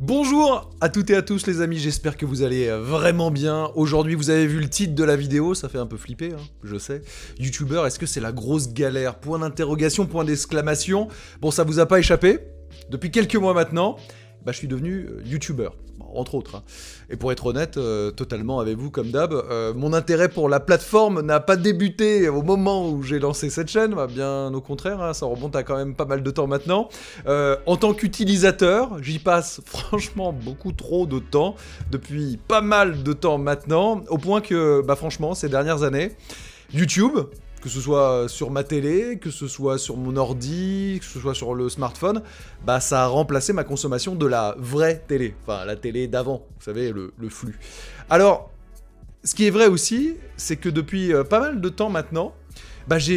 Bonjour à toutes et à tous les amis, j'espère que vous allez vraiment bien. Aujourd'hui vous avez vu le titre de la vidéo, ça fait un peu flipper, hein, je sais. Youtubeur, est-ce que c'est la grosse galère? Point d'interrogation, point d'exclamation. Bon ça vous a pas échappé? Depuis quelques mois maintenant, bah, je suis devenu euh, youtubeur entre autres. Hein. Et pour être honnête, euh, totalement avec vous comme d'hab, euh, mon intérêt pour la plateforme n'a pas débuté au moment où j'ai lancé cette chaîne, bah, bien au contraire, hein, ça remonte à quand même pas mal de temps maintenant. Euh, en tant qu'utilisateur, j'y passe franchement beaucoup trop de temps, depuis pas mal de temps maintenant, au point que, bah franchement, ces dernières années, YouTube, que ce soit sur ma télé, que ce soit sur mon ordi, que ce soit sur le smartphone, bah ça a remplacé ma consommation de la vraie télé, enfin la télé d'avant, vous savez, le, flux. Alors, ce qui est vrai aussi, c'est que depuis euh, pas mal de temps maintenant, bah j'ai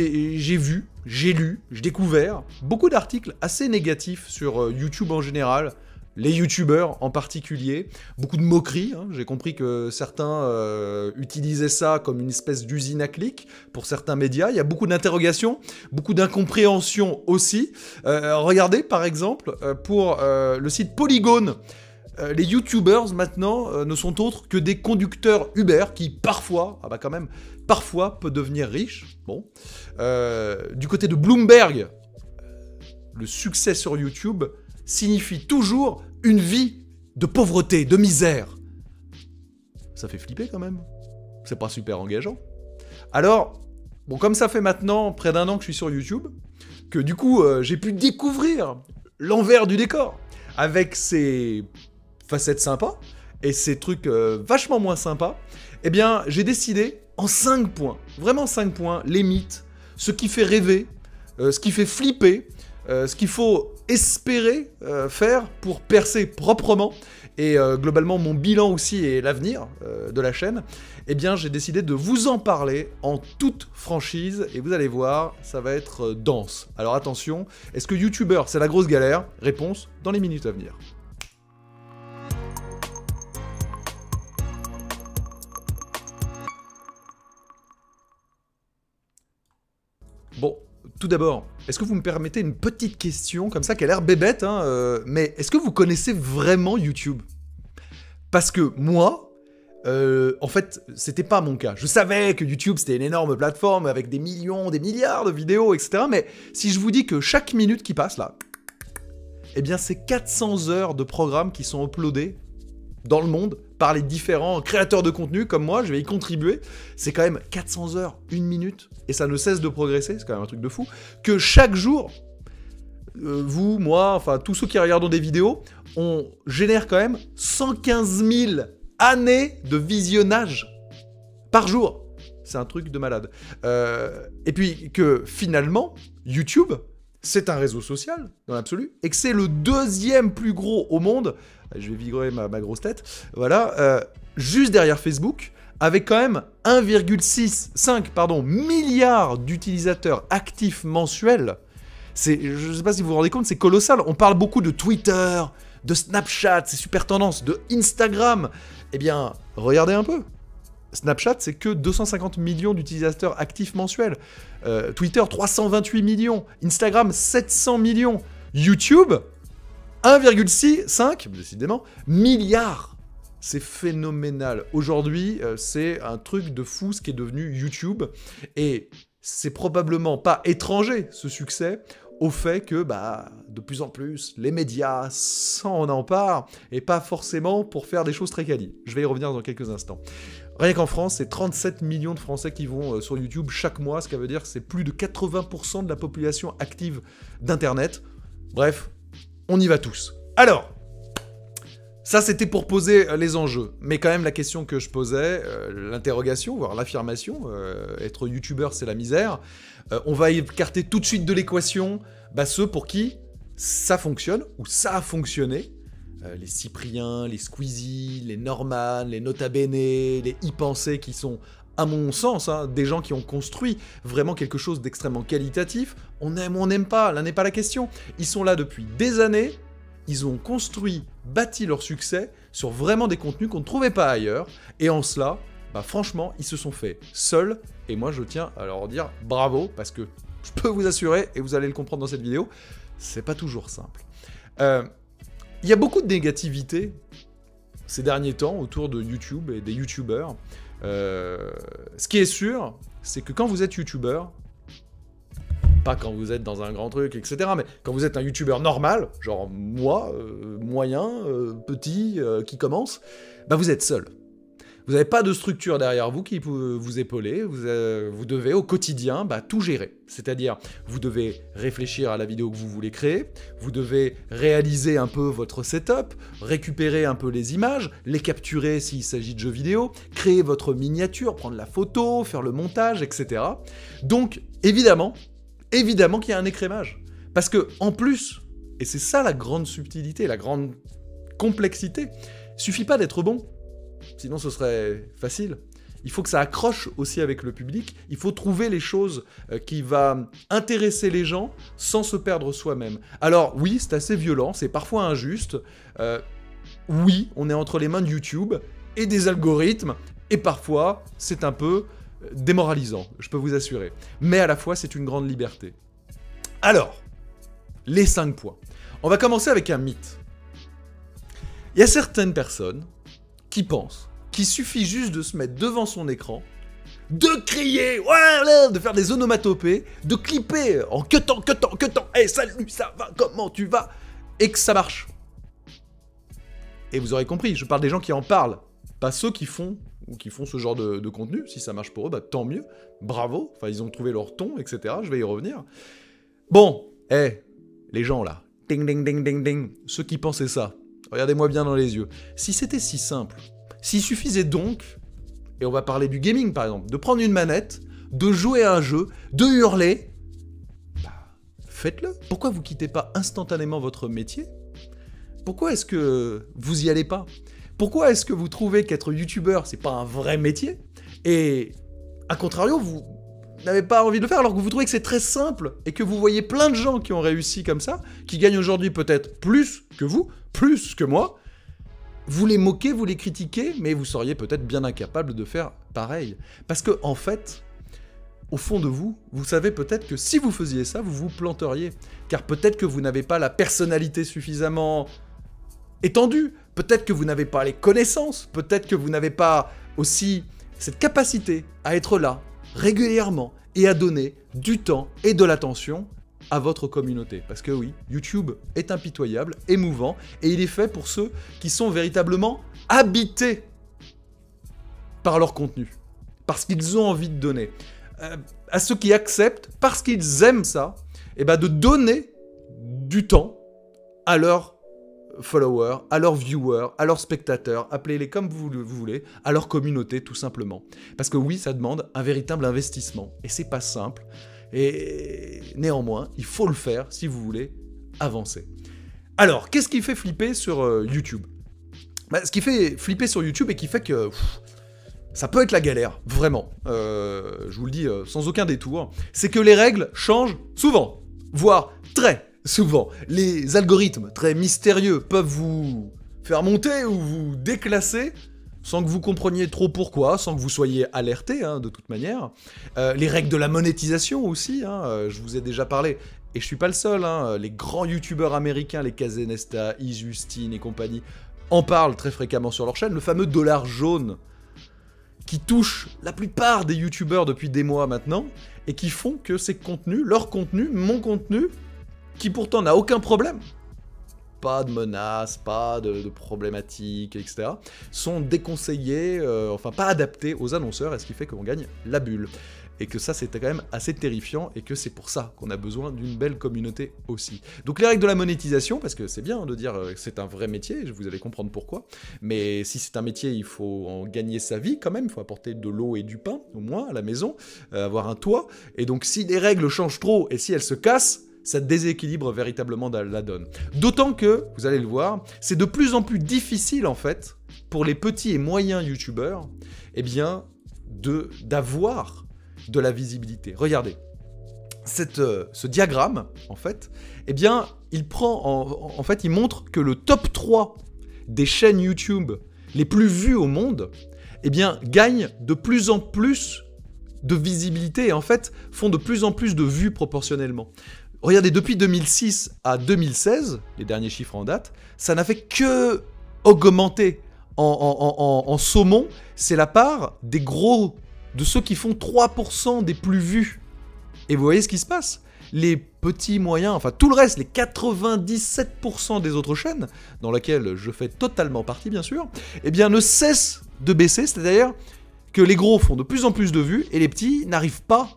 vu, j'ai lu, j'ai découvert beaucoup d'articles assez négatifs sur euh, YouTube en général, les youtubeurs en particulier. Beaucoup de moqueries, hein. j'ai compris que certains euh, utilisaient ça comme une espèce d'usine à clics pour certains médias. Il y a beaucoup d'interrogations, beaucoup d'incompréhension aussi. Euh, regardez par exemple euh, pour le site Polygone. les youtubers maintenant ne sont autres que des conducteurs Uber qui parfois, ah bah quand même, parfois peut devenir riche. Bon, du côté de Bloomberg, le succès sur YouTube signifie toujours une vie de pauvreté, de misère. Ça fait flipper quand même. C'est pas super engageant. Alors, bon, comme ça fait maintenant près d'un an que je suis sur YouTube, que du coup euh, j'ai pu découvrir l'envers du décor avec ses facettes sympas et ses trucs euh, vachement moins sympas, eh bien j'ai décidé en 5 points, vraiment 5 points, les mythes, ce qui fait rêver, euh, ce qui fait flipper, ce qu'il faut espérer euh, faire pour percer proprement et euh, globalement mon bilan aussi et l'avenir euh, de la chaîne, eh bien j'ai décidé de vous en parler en toute franchise et vous allez voir, ça va être dense. Alors attention, est-ce que youtubeur c'est la grosse galère? Réponse dans les minutes à venir. Bon, tout d'abord, est-ce que vous me permettez une petite question comme ça qui a l'air bébête, hein, euh, mais est-ce que vous connaissez vraiment YouTube? Parce que moi, euh, en fait, c'était pas mon cas. Je savais que YouTube c'était une énorme plateforme avec des millions, des milliards de vidéos, etc. Mais si je vous dis que chaque minute qui passe là, eh bien c'est 400 heures de programmes qui sont uploadés dans le monde par les différents créateurs de contenu comme moi, je vais y contribuer. C'est quand même 400 heures, une minute, et ça ne cesse de progresser, c'est quand même un truc de fou, que chaque jour, euh, vous, moi, enfin tous ceux qui regardent des vidéos, on génère quand même 115 000 années de visionnage par jour. C'est un truc de malade. Euh, et puis que finalement, YouTube, c'est un réseau social, dans l'absolu, et que c'est le deuxième plus gros au monde, je vais vigorer ma, grosse tête, voilà, euh, juste derrière Facebook, avec quand même 1,65 pardon, milliards d'utilisateurs actifs mensuels. C'est, je ne sais pas si vous vous rendez compte, c'est colossal. On parle beaucoup de Twitter, de Snapchat, c'est super tendance, de Instagram. Eh bien, regardez un peu. Snapchat, c'est que 250 millions d'utilisateurs actifs mensuels. Euh, Twitter, 328 millions. Instagram, 700 millions. YouTube, 1,65, décidément, milliards. C'est phénoménal. Aujourd'hui, euh, c'est un truc de fou ce qui est devenu YouTube. Et c'est probablement pas étranger, ce succès, au fait que bah, de plus en plus, les médias s'en emparent, et pas forcément pour faire des choses très quali. Je vais y revenir dans quelques instants. Rien qu'en France, c'est 37 millions de Français qui vont euh, sur YouTube chaque mois, ce qui veut dire que c'est plus de 80% de la population active d'Internet. Bref, on y va tous. Alors, ça c'était pour poser euh, les enjeux, mais quand même la question que je posais, euh, l'interrogation, voire l'affirmation, être youtubeur c'est la misère, on va écarter tout de suite de l'équation bah, ceux pour qui ça fonctionne, ou ça a fonctionné, euh, les Cypriens, les Squeezie, les Norman, les Nota Bene, les y qui sont, à mon sens, hein, des gens qui ont construit vraiment quelque chose d'extrêmement qualitatif. On aime ou on n'aime pas, là n'est pas la question. Ils sont là depuis des années, ils ont construit, bâti leur succès sur vraiment des contenus qu'on ne trouvait pas ailleurs, et en cela, bah franchement, ils se sont fait seuls, et moi je tiens à leur dire bravo, parce que je peux vous assurer, et vous allez le comprendre dans cette vidéo, c'est pas toujours simple. Euh, Il y a beaucoup de négativité ces derniers temps autour de YouTube et des YouTubeurs. Euh, ce qui est sûr, c'est que quand vous êtes YouTubeur, pas quand vous êtes dans un grand truc, etc., mais quand vous êtes un YouTubeur normal, genre moi, euh, moyen, euh, petit, qui commence, bah vous êtes seul. Vous n'avez pas de structure derrière vous qui peut vous épauler. Vous, euh, devez au quotidien bah, tout gérer. C'est-à-dire, vous devez réfléchir à la vidéo que vous voulez créer, vous devez réaliser un peu votre setup, récupérer un peu les images, les capturer s'il s'agit de jeux vidéo, créer votre miniature, prendre la photo, faire le montage, etc. Donc, évidemment, évidemment qu'il y a un écrémage. Parce que, en plus, et c'est ça la grande subtilité, la grande complexité, suffit pas d'être bon. Sinon, ce serait facile. Il faut que ça accroche aussi avec le public. Il faut trouver les choses euh, qui vont intéresser les gens sans se perdre soi-même. Alors oui, c'est assez violent, c'est parfois injuste. Euh, oui, on est entre les mains de YouTube et des algorithmes, et parfois c'est un peu euh, démoralisant, je peux vous assurer. Mais à la fois, c'est une grande liberté. Alors, les 5 points. On va commencer avec un mythe. Il y a certaines personnes qui pense qu'il suffit juste de se mettre devant son écran, de crier, de faire des onomatopées, de clipper en que temps, que temps, que temps, hey salut, ça va, comment tu vas, et que ça marche. Et vous aurez compris, je parle des gens qui en parlent, pas ceux qui font ou qui font ce genre de, contenu. Si ça marche pour eux, bah tant mieux, bravo. Enfin, ils ont trouvé leur ton, etc. Je vais y revenir. Bon, hé, les gens là, ding ding ding ding ding, ceux qui pensaient ça, Regardez-moi bien dans les yeux. Si c'était si simple, s'il suffisait donc, et on va parler du gaming par exemple, de prendre une manette, de jouer à un jeu, de hurler, bah, faites-le. Pourquoi vous quittez pas instantanément votre métier? Pourquoi est-ce que vous y allez pas? Pourquoi est-ce que vous trouvez qu'être youtubeur, c'est pas un vrai métier? Et à contrario, vous n'avez pas envie de le faire alors que vous trouvez que c'est très simple et que vous voyez plein de gens qui ont réussi comme ça, qui gagnent aujourd'hui peut-être plus que vous, plus que moi, vous les moquez, vous les critiquez, mais vous seriez peut-être bien incapable de faire pareil. Parce que, en fait, au fond de vous, vous savez peut-être que si vous faisiez ça, vous vous planteriez. Car peut-être que vous n'avez pas la personnalité suffisamment étendue, peut-être que vous n'avez pas les connaissances, peut-être que vous n'avez pas aussi cette capacité à être là régulièrement et à donner du temps et de l'attention à votre communauté. Parce que oui, YouTube est impitoyable, émouvant, et il est fait pour ceux qui sont véritablement habités par leur contenu. Parce qu'ils ont envie de donner. Euh, à ceux qui acceptent, parce qu'ils aiment ça, et eh ben de donner du temps à leurs followers, à leurs viewers, à leurs spectateurs, appelez-les comme vous, voulez, à leur communauté tout simplement. Parce que oui, ça demande un véritable investissement. Et c'est pas simple. Et néanmoins, il faut le faire si vous voulez avancer. Alors, qu'est-ce qui fait flipper sur euh, YouTube? Bah, Ce qui fait flipper sur YouTube et qui fait que ça peut être la galère, vraiment. Euh, je vous le dis euh, sans aucun détour. C'est que les règles changent souvent, voire très souvent. Les algorithmes très mystérieux peuvent vous faire monter ou vous déclasser sans que vous compreniez trop pourquoi, sans que vous soyez alerté hein, de toute manière. Euh, les règles de la monétisation aussi, hein, euh, je vous ai déjà parlé, et je suis pas le seul, hein, les grands youtubeurs américains, les Kazenesta, Isustine et compagnie, en parlent très fréquemment sur leur chaîne, le fameux dollar jaune qui touche la plupart des youtubeurs depuis des mois maintenant, et qui font que ces contenus, leur contenu, mon contenu, qui pourtant n'a aucun problème, pas de menaces, pas de, problématiques, etc., sont déconseillés, euh, enfin pas adaptés aux annonceurs, et ce qui fait qu'on gagne la bulle. Et que ça, c'était quand même assez terrifiant, et que c'est pour ça qu'on a besoin d'une belle communauté aussi. Donc les règles de la monétisation, parce que c'est bien de dire euh, que c'est un vrai métier, vous allez comprendre pourquoi, mais si c'est un métier, il faut en gagner sa vie quand même, il faut apporter de l'eau et du pain, au moins, à la maison, euh, avoir un toit, et donc si les règles changent trop, et si elles se cassent, ça déséquilibre véritablement la donne. D'autant que, vous allez le voir, c'est de plus en plus difficile en fait pour les petits et moyens youtubeurs, eh bien, de d'avoir de la visibilité. Regardez, euh, ce diagramme, en fait, eh bien, il en, fait, il montre que le top 3 des chaînes YouTube les plus vues au monde, eh bien, gagne de plus en plus de visibilité et en fait font de plus en plus de vues proportionnellement. Regardez, depuis 2006 à 2016, les derniers chiffres en date, ça n'a fait que augmenter. En, en saumon, c'est la part des gros, de ceux qui font 3% des plus vus. Et vous voyez ce qui se passe? Les petits moyens, enfin tout le reste, les 97% des autres chaînes, dans lesquelles je fais totalement partie bien sûr, eh bien ne cessent de baisser, c'est-à-dire que les gros font de plus en plus de vues et les petits n'arrivent pas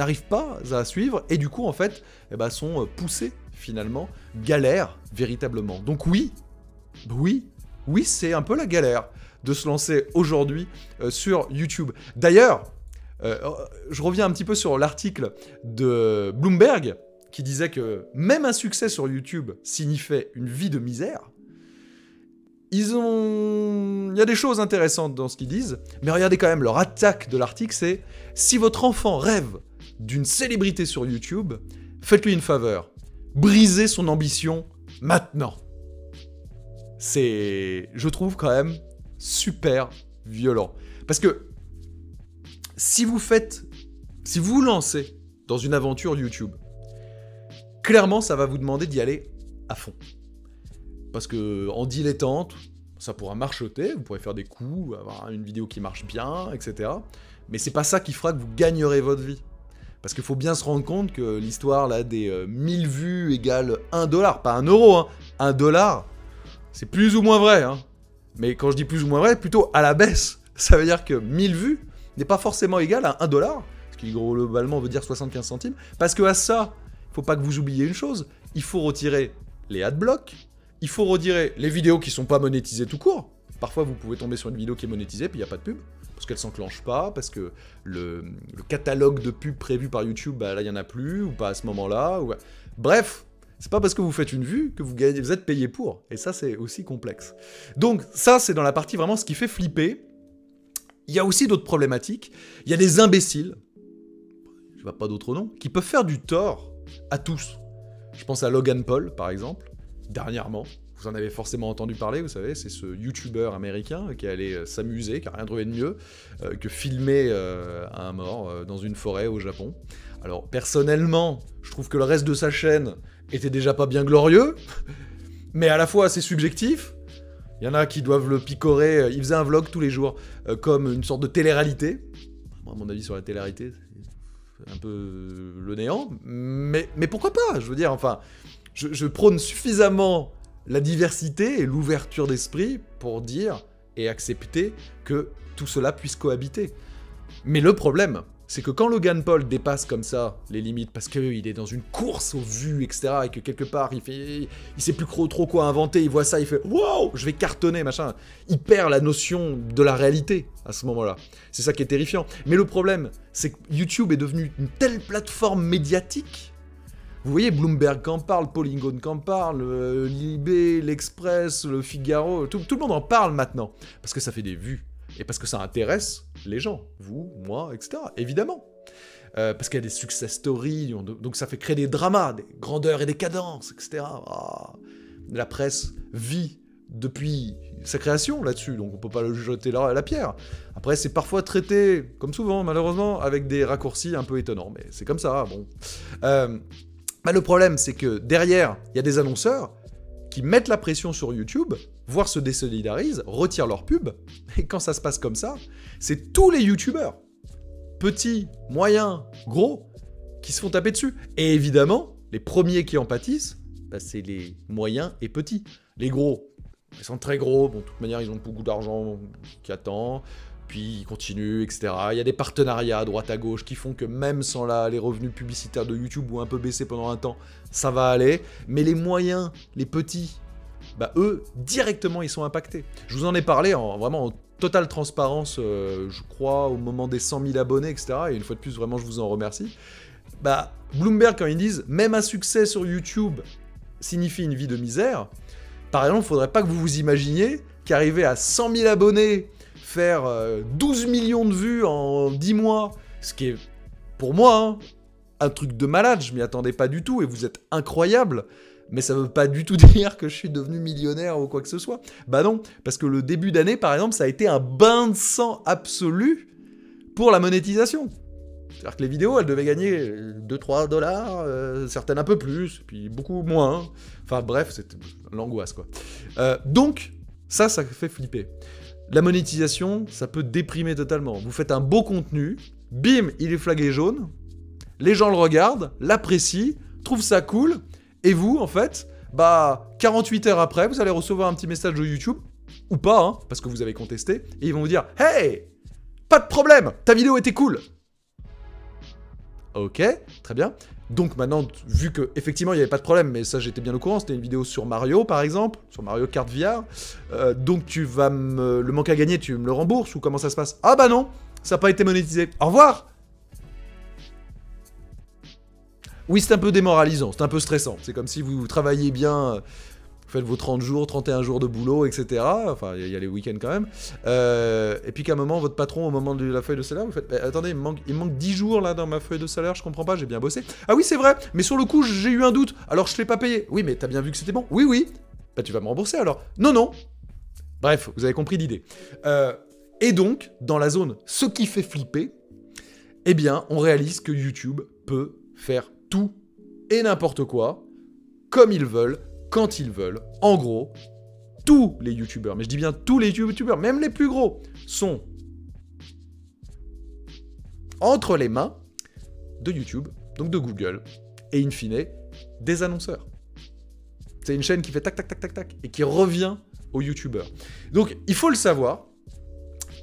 n'arrivent pas à suivre et du coup en fait eh ben, sont poussés finalement, galèrent véritablement. Donc oui, oui, oui c'est un peu la galère de se lancer aujourd'hui euh, sur YouTube. D'ailleurs, euh, je reviens un petit peu sur l'article de Bloomberg qui disait que même un succès sur YouTube signifiait une vie de misère. Ils ont... Il y a des choses intéressantes dans ce qu'ils disent, mais regardez quand même leur attaque de l'article, c'est si votre enfant rêve d'une célébrité sur YouTube, faites-lui une faveur. Brisez son ambition maintenant. C'est, je trouve quand même super violent. Parce que si vous faites, si vous vous lancez dans une aventure YouTube, clairement, ça va vous demander d'y aller à fond. Parce que en dilettante, ça pourra marcheter, vous pourrez faire des coups, avoir une vidéo qui marche bien, etc. Mais c'est pas ça qui fera que vous gagnerez votre vie. Parce qu'il faut bien se rendre compte que l'histoire là des 1000 euh, vues égale 1 dollar, pas 1 euro, hein, 1 dollar, c'est plus ou moins vrai. Hein. Mais quand je dis plus ou moins vrai, plutôt à la baisse. Ça veut dire que 1000 vues, n'est pas forcément égal à 1 dollar, ce qui globalement veut dire 75 centimes, parce que à ça, il faut pas que vous oubliez une chose, il faut retirer les adblocks, il faut retirer les vidéos qui sont pas monétisées tout court. Parfois, vous pouvez tomber sur une vidéo qui est monétisée, puis il n'y a pas de pub, parce qu'elle s'enclenche pas, parce que le, catalogue de pubs prévu par YouTube, bah, là, il y en a plus, ou pas à ce moment-là. Ou... Bref, c'est pas parce que vous faites une vue que vous, vous êtes payé pour. Et ça, c'est aussi complexe. Donc, ça, c'est dans la partie vraiment ce qui fait flipper. Il y a aussi d'autres problématiques. Il y a des imbéciles, je vois pas d'autres noms, qui peuvent faire du tort à tous. Je pense à Logan Paul, par exemple, dernièrement. Vous en avez forcément entendu parler, vous savez, c'est ce YouTuber américain qui allait euh, s'amuser, qui a rien trouvé de mieux euh, que filmer euh, un mort dans une forêt au Japon. Alors personnellement, je trouve que le reste de sa chaîne était déjà pas bien glorieux, mais à la fois assez subjectif, il y en a qui doivent le picorer. Il faisait un vlog tous les jours, comme une sorte de télé-réalité. Moi, mon avis sur la télé-réalité, c'est un peu le néant. Mais, mais pourquoi pas Je veux dire, enfin, je, prône suffisamment la diversité et l'ouverture d'esprit pour dire et accepter que tout cela puisse cohabiter. Mais le problème, c'est que quand Logan Paul dépasse comme ça les limites, parce qu'il est dans une course aux vues, etc., et que quelque part, il fait, il sait plus trop quoi inventer, il voit ça, il fait wow, je vais cartonner, machin. Il perd la notion de la réalité à ce moment-là. C'est ça qui est terrifiant. Mais le problème, c'est que YouTube est devenu une telle plateforme médiatique. Vous voyez, Bloomberg en parle, Polygon en parle, euh, Libé, l'Express, le Figaro, tout le monde en parle maintenant, parce que ça fait des vues et parce que ça intéresse les gens, vous, moi, etc. Évidemment. Euh, parce qu'il y a des success stories, donc ça fait créer des dramas, des grandeurs et des cadences, etc. Ah. la presse vit depuis sa création là-dessus, donc on peut pas le jeter la, la pierre. Après, c'est parfois traité, comme souvent, malheureusement, avec des raccourcis un peu étonnants, mais c'est comme ça, bon. Euh, le problème, c'est que derrière, il y a des annonceurs qui mettent la pression sur YouTube, voire se désolidarisent, retirent leur pub, et quand ça se passe comme ça, c'est tous les YouTubeurs, petits, moyens, gros, qui se font taper dessus. Et évidemment, les premiers qui en pâtissent, bah, c'est les moyens et petits. Les gros, ils sont très gros, bon, de toute manière, ils ont beaucoup d'argent qui attend, puis ils continuent, etc. Il y a des partenariats à droite à gauche qui font que même sans la, les revenus publicitaires de YouTube ou un peu baissé pendant un temps, ça va aller. Mais les moyens, les petits, bah eux, directement, ils sont impactés. Je vous en ai parlé en vraiment en totale transparence, euh, je crois, au moment des 100 000 abonnés, etc. Et une fois de plus, vraiment, je vous en remercie. Bah, Bloomberg, quand ils disent même un succès sur YouTube signifie une vie de misère, par exemple, il faudrait pas que vous vous imaginiez qu'arriver à 100 000 abonnés faire 12 euh, millions de vues en 10 mois, ce qui est pour moi hein, un truc de malade, je m'y attendais pas du tout et vous êtes incroyable. Mais ça veut pas du tout dire que je suis devenu millionnaire ou quoi que ce soit. Bah non, parce que le début d'année, par exemple, ça a été un bain de sang absolu pour la monétisation. C'est-à-dire que les vidéos, elles devaient gagner 2-3 dollars, euh, certaines un peu plus, puis beaucoup moins. Enfin bref, c'est l'angoisse quoi. Euh, donc, ça, ça fait flipper. La monétisation, ça peut déprimer totalement. Vous faites un beau contenu, bim, il est flagué jaune, les gens le regardent, l'apprécient, trouvent ça cool, et vous, en fait, bah, 48 heures après, vous allez recevoir un petit message de YouTube, ou pas, hein, parce que vous avez contesté, et ils vont vous dire Hey Pas de problème Ta vidéo était cool Ok, très bien. Donc maintenant, vu que effectivement il n'y avait pas de problème, mais ça j'étais bien au courant, c'était une vidéo sur Mario par exemple, sur Mario Kart VR, euh, donc tu vas me... le manque à gagner, tu me le rembourses ou comment ça se passe? Ah bah non, ça n'a pas été monétisé. Au revoir Oui, c'est un peu démoralisant, c'est un peu stressant. C'est comme si vous travailliez bien, euh, vous faites vos 30 jours, 31 jours de boulot, etc. Enfin, il y, a les week-ends quand même. Euh, et puis qu'à un moment, votre patron, au moment de la feuille de salaire, vous faites Attendez, il manque, il manque 10 jours là dans ma feuille de salaire, je comprends pas, j'ai bien bossé. Ah oui, c'est vrai, mais sur le coup, j'ai eu un doute, alors je ne l'ai pas payé. Oui, mais t'as bien vu que c'était bon Oui, oui. Bah, tu vas me rembourser alors. Non, non. Bref, vous avez compris l'idée. Euh, et donc, dans la zone, ce qui fait flipper, eh bien, on réalise que YouTube peut faire tout et n'importe quoi, comme ils veulent, quand ils veulent. En gros, tous les youtubeurs, mais je dis bien tous les youtubeurs, même les plus gros, sont entre les mains de YouTube, donc de Google, et in fine, des annonceurs. C'est une chaîne qui fait tac tac tac tac tac et qui revient aux youtubeurs. Donc il faut le savoir.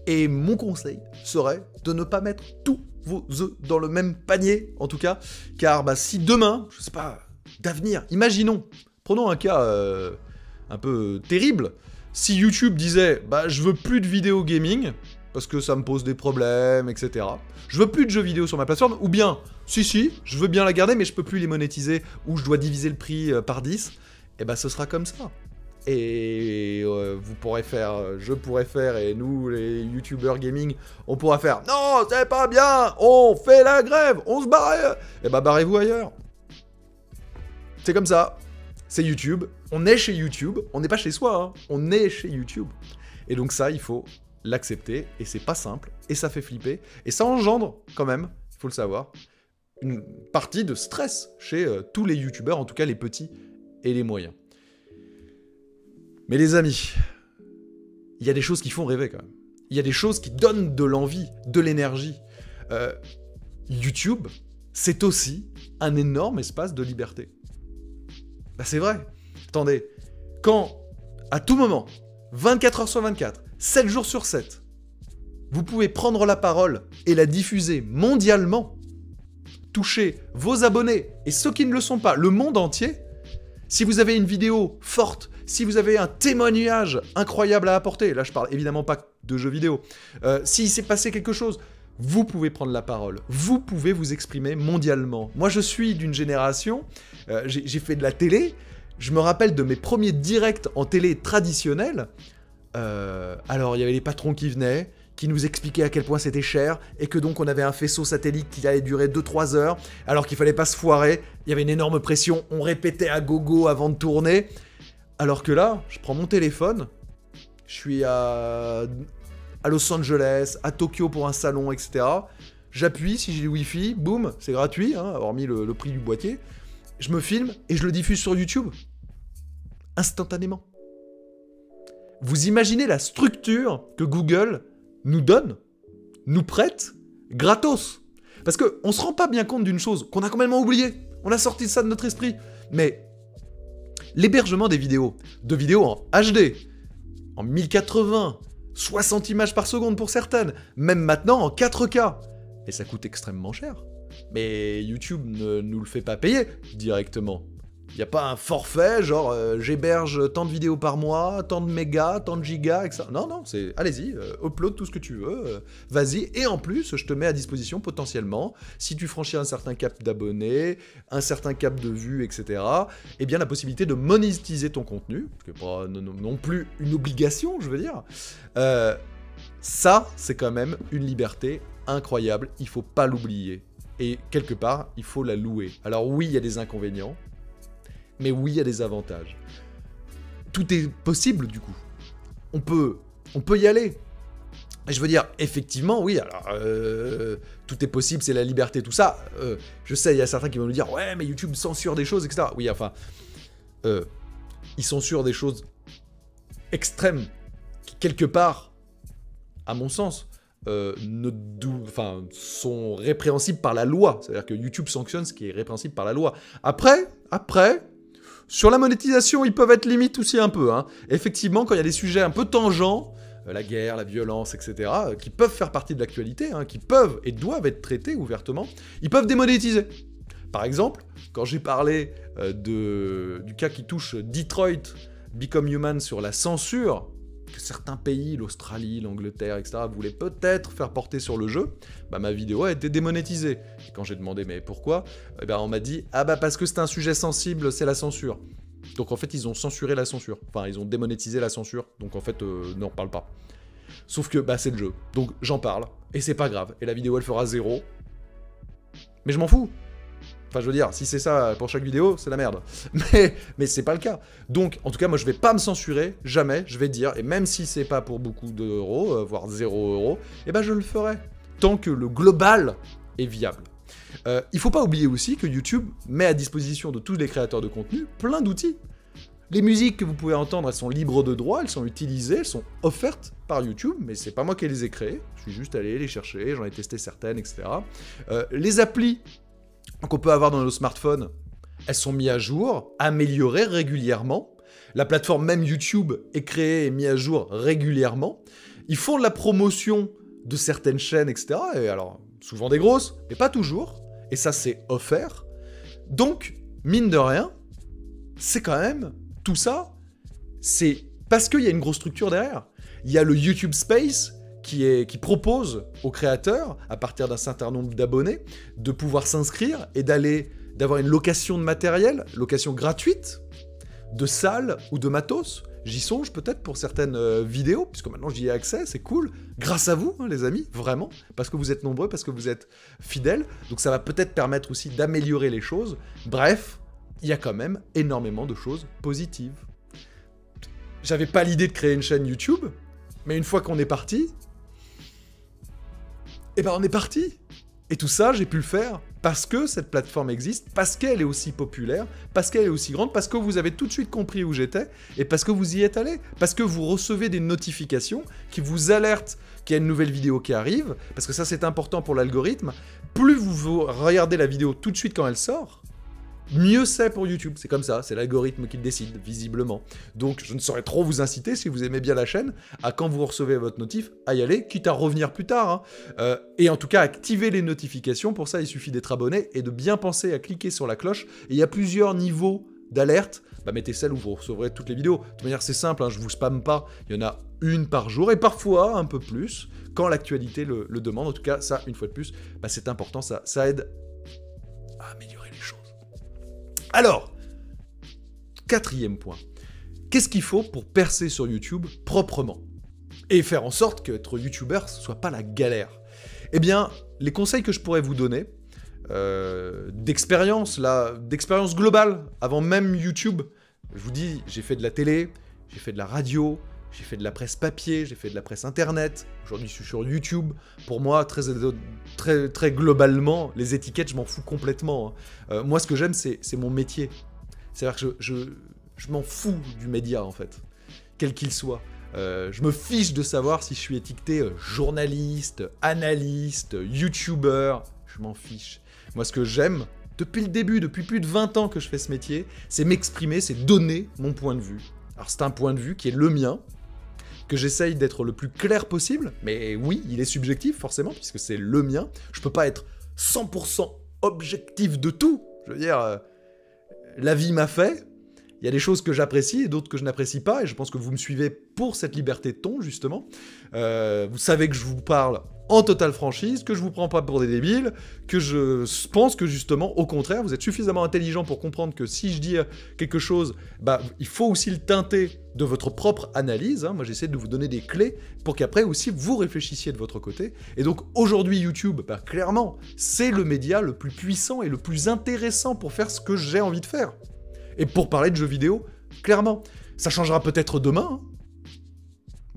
Et mon conseil serait de ne pas mettre tous vos œufs dans le même panier, en tout cas, car bah, si demain, je sais pas, d'avenir, imaginons, prenons un cas euh, un peu terrible, si YouTube disait, bah je veux plus de vidéo gaming, parce que ça me pose des problèmes, etc. Je veux plus de jeux vidéo sur ma plateforme, ou bien, si si, je veux bien la garder, mais je peux plus les monétiser, ou je dois diviser le prix euh, par 10, et eh bah ce sera comme ça et euh, vous pourrez faire, je pourrais faire, et nous, les youtubeurs gaming, on pourra faire Non, c'est pas bien, on fait la grève, on se barre Et eh bah, barrez-vous ailleurs. C'est comme ça. C'est YouTube. On est chez YouTube. On n'est pas chez soi, hein. on est chez YouTube. Et donc, ça, il faut l'accepter, et c'est pas simple, et ça fait flipper, et ça engendre, quand même, il faut le savoir, une partie de stress chez euh, tous les youtubeurs, en tout cas les petits et les moyens. Mais les amis, il y a des choses qui font rêver quand même. Il y a des choses qui donnent de l'envie, de l'énergie. Euh, YouTube, c'est aussi un énorme espace de liberté. Bah c'est vrai. Attendez, quand à tout moment, 24 heures sur 24, 7 jours sur 7, vous pouvez prendre la parole et la diffuser mondialement, toucher vos abonnés et ceux qui ne le sont pas, le monde entier, si vous avez une vidéo forte, si vous avez un témoignage incroyable à apporter, là je parle évidemment pas de jeux vidéo, euh, s'il s'est passé quelque chose, vous pouvez prendre la parole, vous pouvez vous exprimer mondialement. Moi je suis d'une génération, euh, j'ai fait de la télé, je me rappelle de mes premiers directs en télé traditionnelle, euh, alors il y avait les patrons qui venaient, qui nous expliquait à quel point c'était cher et que donc on avait un faisceau satellite qui allait durer 2-3 heures alors qu'il fallait pas se foirer, il y avait une énorme pression, on répétait à gogo avant de tourner. Alors que là, je prends mon téléphone, je suis à, Los Angeles, à Tokyo pour un salon, etc. J'appuie, si j'ai du Wi-Fi, boum, c'est gratuit, hein, hormis le, prix du boîtier. Je me filme et je le diffuse sur YouTube. Instantanément. Vous imaginez la structure que Google nous donne, nous prête, gratos. Parce qu'on se rend pas bien compte d'une chose qu'on a complètement oublié. On a sorti ça de notre esprit. Mais l'hébergement des vidéos, de vidéos en HD, en 1080, 60 images par seconde pour certaines, même maintenant en 4K, et ça coûte extrêmement cher. Mais YouTube ne nous le fait pas payer directement. Il n'y a pas un forfait, genre euh, j'héberge tant de vidéos par mois, tant de mégas, tant de gigas, etc. Non, non, c'est allez-y, euh, upload tout ce que tu veux, euh, vas-y. Et en plus, je te mets à disposition potentiellement, si tu franchis un certain cap d'abonnés, un certain cap de vues, etc., eh bien la possibilité de monétiser ton contenu, ce n'est pas non, plus une obligation, je veux dire. ça, c'est quand même une liberté incroyable, il faut pas l'oublier. Et quelque part, il faut la louer. Alors oui, il y a des inconvénients, mais oui, il y a des avantages. Tout est possible du coup. On peut, on peut y aller. Et je veux dire, effectivement, oui, alors, euh, tout est possible, c'est la liberté, tout ça. Euh, je sais, il y a certains qui vont nous dire, ouais, mais YouTube censure des choses, etc. Oui, enfin, euh, ils censurent des choses extrêmes, qui, quelque part, à mon sens, ne sont répréhensibles par la loi. C'est-à-dire que YouTube sanctionne ce qui est répréhensible par la loi. Après, après, sur la monétisation, ils peuvent être limites aussi un peu. Hein. Effectivement, quand il y a des sujets un peu tangents, euh, la guerre, la violence, etc., euh, qui peuvent faire partie de l'actualité, hein, qui peuvent et doivent être traités ouvertement, ils peuvent démonétiser. Par exemple, quand j'ai parlé euh, du cas qui touche Detroit Become Human sur la censure que certains pays, l'Australie, l'Angleterre, etc., voulaient peut-être faire porter sur le jeu, bah, ma vidéo a été démonétisée. Et quand j'ai demandé mais pourquoi, eh ben, on m'a dit ah bah parce que c'est un sujet sensible, c'est la censure. Donc en fait, ils ont censuré la censure. Enfin, ils ont démonétisé la censure. Donc en fait, euh, n'en parle pas. Sauf que bah, c'est le jeu. Donc j'en parle. Et c'est pas grave. Et la vidéo, elle fera zéro. Mais je m'en fous. Je veux dire, si c'est ça pour chaque vidéo, c'est la merde. Mais, mais c'est pas le cas. Donc, en tout cas, moi, je vais pas me censurer, jamais. Je vais dire, et même si c'est pas pour beaucoup d'euros, euh, voire zéro euros, eh ben, je le ferai. Tant que le global est viable. Euh, il faut pas oublier aussi que YouTube met à disposition de tous les créateurs de contenu plein d'outils. Les musiques que vous pouvez entendre, elles sont libres de droit, elles sont utilisées, elles sont offertes par YouTube, mais c'est pas moi qui les ai créées. Je suis juste allé les chercher, j'en ai testé certaines, etc. Euh, les applis qu'on peut avoir dans nos smartphones, elles sont mises à jour, améliorées régulièrement. La plateforme même YouTube est créée et mise à jour régulièrement. Ils font de la promotion de certaines chaînes, etc. Et alors, souvent des grosses, mais pas toujours. Et ça, c'est offert. Donc, mine de rien, c'est quand même tout ça. C'est parce qu'il y a une grosse structure derrière. Il y a le YouTube Space qui, propose aux créateurs, à partir d'un certain nombre d'abonnés, de pouvoir s'inscrire et d'aller d'avoir une location de matériel, location gratuite, de salles ou de matos, J'y songe peut-être pour certaines euh, vidéos, puisque maintenant j'y ai accès, c'est cool. Grâce à vous, hein, les amis, vraiment, parce que vous êtes nombreux, parce que vous êtes fidèles. Donc ça va peut-être permettre aussi d'améliorer les choses. Bref, il y a quand même énormément de choses positives. J'avais pas l'idée de créer une chaîne YouTube, mais une fois qu'on est parti, eh ben on est parti. Et tout ça, j'ai pu le faire parce que cette plateforme existe, parce qu'elle est aussi populaire, parce qu'elle est aussi grande, parce que vous avez tout de suite compris où j'étais, et parce que vous y êtes allé, parce que vous recevez des notifications qui vous alertent qu'il y a une nouvelle vidéo qui arrive, parce que ça c'est important pour l'algorithme. Plus vous regardez la vidéo tout de suite quand elle sort, mieux c'est pour YouTube. C'est comme ça, c'est l'algorithme qui le décide, visiblement. Donc je ne saurais trop vous inciter, si vous aimez bien la chaîne, à quand vous recevez votre notif, à y aller, quitte à revenir plus tard. Hein. Euh, et en tout cas, activer les notifications. Pour ça, il suffit d'être abonné et de bien penser à cliquer sur la cloche. Et il y a plusieurs niveaux d'alerte. Bah, mettez celle où vous recevrez toutes les vidéos. De toute manière, c'est simple, hein, je vous spamme pas. Il y en a une par jour et parfois un peu plus quand l'actualité le, demande. En tout cas, ça, une fois de plus, bah, c'est important. Ça, ça aide à améliorer alors, quatrième point. Qu'est-ce qu'il faut pour percer sur YouTube proprement Et faire en sorte qu'être youtubeur, ce soit pas la galère? Eh bien, les conseils que je pourrais vous donner, euh, d'expérience, là, d'expérience globale, avant même YouTube, je vous dis, j'ai fait de la télé, j'ai fait de la radio, j'ai fait de la presse papier, j'ai fait de la presse internet. Aujourd'hui, je suis sur YouTube. Pour moi, très, très, globalement, les étiquettes, je m'en fous complètement. Hein. Euh, moi, ce que j'aime, c'est mon métier. C'est-à-dire que je, je, m'en fous du média, en fait, quel qu'il soit. Euh, je me fiche de savoir si je suis étiqueté euh, journaliste, analyste, youtubeur. Je m'en fiche. Moi, ce que j'aime, depuis le début, depuis plus de 20 ans que je fais ce métier, c'est m'exprimer, c'est donner mon point de vue. Alors c'est un point de vue qui est le mien, que j'essaye d'être le plus clair possible, mais oui, il est subjectif forcément, puisque c'est le mien. Je peux pas être 100% objectif de tout. Je veux dire, euh, la vie m'a fait, il y a des choses que j'apprécie et d'autres que je n'apprécie pas, et je pense que vous me suivez pour cette liberté de ton, justement. Euh, vous savez que je vous parle en totale franchise, que je vous prends pas pour des débiles, que je pense que justement, au contraire, vous êtes suffisamment intelligent pour comprendre que si je dis quelque chose, bah, il faut aussi le teinter de votre propre analyse. Hein. Moi, j'essaie de vous donner des clés pour qu'après aussi vous réfléchissiez de votre côté. Et donc aujourd'hui, YouTube, bah, clairement, c'est le média le plus puissant et le plus intéressant pour faire ce que j'ai envie de faire. Et pour parler de jeux vidéo, clairement, ça changera peut-être demain. Hein.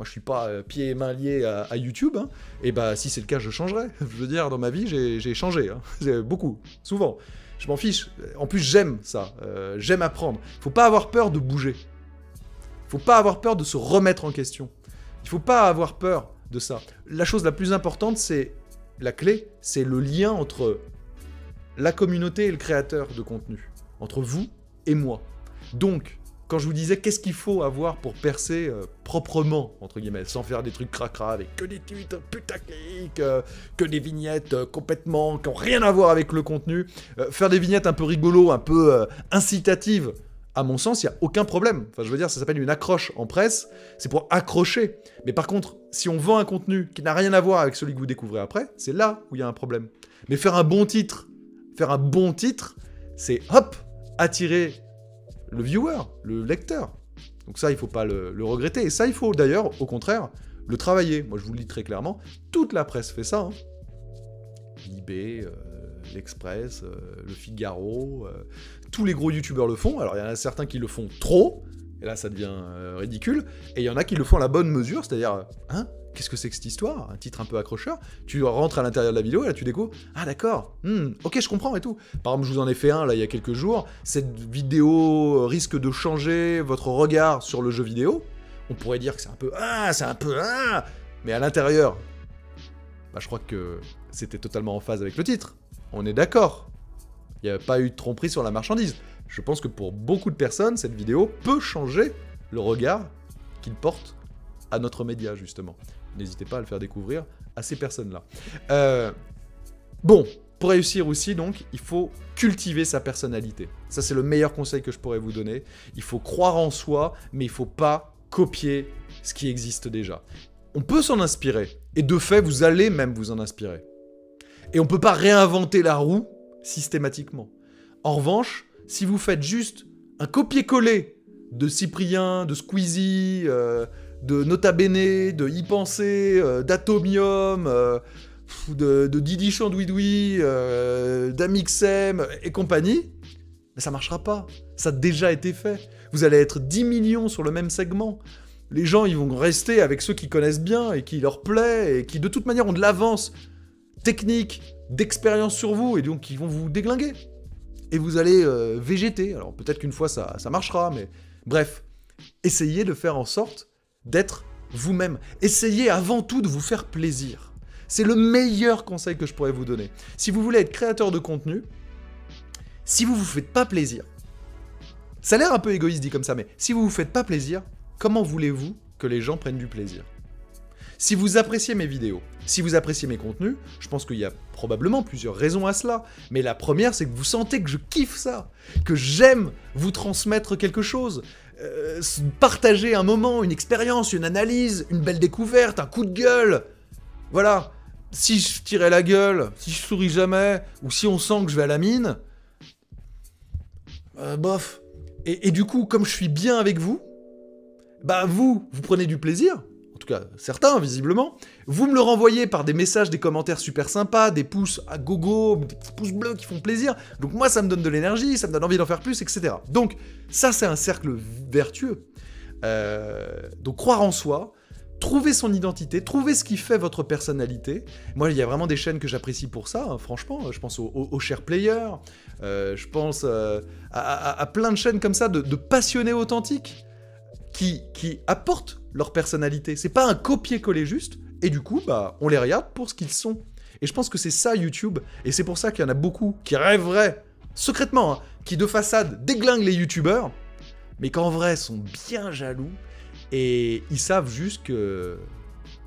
Moi, je suis pas euh, pieds et mains liés à, YouTube. hein. Et bah, si c'est le cas, je changerai. Je veux dire, dans ma vie, j'ai changé. hein. Beaucoup, souvent. Je m'en fiche. En plus, j'aime ça. Euh, j'aime apprendre. Faut pas avoir peur de bouger. Faut pas avoir peur de se remettre en question. Il faut pas avoir peur de ça. La chose la plus importante, c'est la clé, c'est le lien entre la communauté et le créateur de contenu, entre vous et moi. Donc, quand je vous disais qu'est-ce qu'il faut avoir pour percer euh, proprement, entre guillemets, sans faire des trucs cracra avec que des tweets putaclic, euh, que des vignettes euh, complètement qui n'ont rien à voir avec le contenu, faire des vignettes un peu rigolo, un peu incitatives, à mon sens, il n'y a aucun problème. Enfin, je veux dire, ça s'appelle une accroche en presse, c'est pour accrocher. Mais par contre, si on vend un contenu qui n'a rien à voir avec celui que vous découvrez après, c'est là où il y a un problème. Mais faire un bon titre, faire un bon titre, c'est hop, attirer le viewer, le lecteur. Donc ça, il faut pas le, regretter. Et ça, il faut d'ailleurs, au contraire, le travailler. Moi, je vous le dis très clairement, toute la presse fait ça. hein. Euh, l'Express, euh, le Figaro, euh, tous les gros youtubeurs le font. Alors, il y en a certains qui le font trop, et là, ça devient ridicule. Et il y en a qui le font à la bonne mesure, c'est-à-dire, hein Qu'est-ce que c'est que cette histoire? Un titre un peu accrocheur. Tu rentres à l'intérieur de la vidéo et là tu découvres. Ah d'accord. Hmm, ok, je comprends et tout. Par exemple, je vous en ai fait un là il y a quelques jours. Cette vidéo risque de changer votre regard sur le jeu vidéo. On pourrait dire que c'est un peu ah, c'est un peu ah, mais à l'intérieur, bah, je crois que c'était totalement en phase avec le titre. On est d'accord. Il n'y a pas eu de tromperie sur la marchandise. Je pense que pour beaucoup de personnes, cette vidéo peut changer le regard qu'ils portent à notre média, justement. N'hésitez pas à le faire découvrir à ces personnes-là. Euh, Bon, pour réussir aussi, donc, il faut cultiver sa personnalité. Ça, c'est le meilleur conseil que je pourrais vous donner. Il faut croire en soi, mais il faut pas copier ce qui existe déjà. On peut s'en inspirer, et de fait, vous allez même vous en inspirer. Et on peut pas réinventer la roue systématiquement. En revanche, si vous faites juste un copier-coller de Cyprien, de Squeezie, euh, de Nota Bene, de Y euh, d'Atomium, euh, de, de Didi Chandouidoui, euh, d'Amixem et compagnie, mais ça marchera pas. Ça a déjà été fait. Vous allez être 10 millions sur le même segment. Les gens, ils vont rester avec ceux qui connaissent bien et qui leur plaît et qui de toute manière ont de l'avance technique, d'expérience sur vous et donc ils vont vous déglinguer. Et vous allez végéter. Alors peut-être qu'une fois ça, ça marchera, mais bref, essayez de faire en sorte d'être vous-même. Essayez avant tout de vous faire plaisir. C'est le meilleur conseil que je pourrais vous donner. Si vous voulez être créateur de contenu, si vous vous faites pas plaisir, ça a l'air un peu égoïste dit comme ça, mais si vous vous faites pas plaisir, comment voulez-vous que les gens prennent du plaisir? Si vous appréciez mes vidéos, si vous appréciez mes contenus, je pense qu'il y a probablement plusieurs raisons à cela. Mais la première, c'est que vous sentez que je kiffe ça, que j'aime vous transmettre quelque chose, euh, partager un moment, une expérience, une analyse, une belle découverte, un coup de gueule. Voilà. Si je tirais la gueule, si je souris jamais, ou si on sent que je vais à la mine, euh, bof. Et, et du coup, comme je suis bien avec vous, bah vous, vous prenez du plaisir, en tout cas certains visiblement, vous me le renvoyez par des messages, des commentaires super sympas, des pouces à gogo, des petits pouces bleus qui font plaisir, donc moi ça me donne de l'énergie, ça me donne envie d'en faire plus, etc. Donc ça c'est un cercle vertueux. Euh, donc croire en soi, trouver son identité, trouver ce qui fait votre personnalité. Moi, il y a vraiment des chaînes que j'apprécie pour ça, hein, franchement. Je pense au, au, au euh, je pense euh, à plein de chaînes comme ça de, de passionnés authentiques qui, qui apportent leur personnalité. C'est pas un copier-coller juste, et du coup, bah, on les regarde pour ce qu'ils sont. Et je pense que c'est ça YouTube, et c'est pour ça qu'il y en a beaucoup qui rêveraient, secrètement, hein, qui de façade déglinguent les YouTubeurs, mais qu'en vrai sont bien jaloux, et ils savent juste que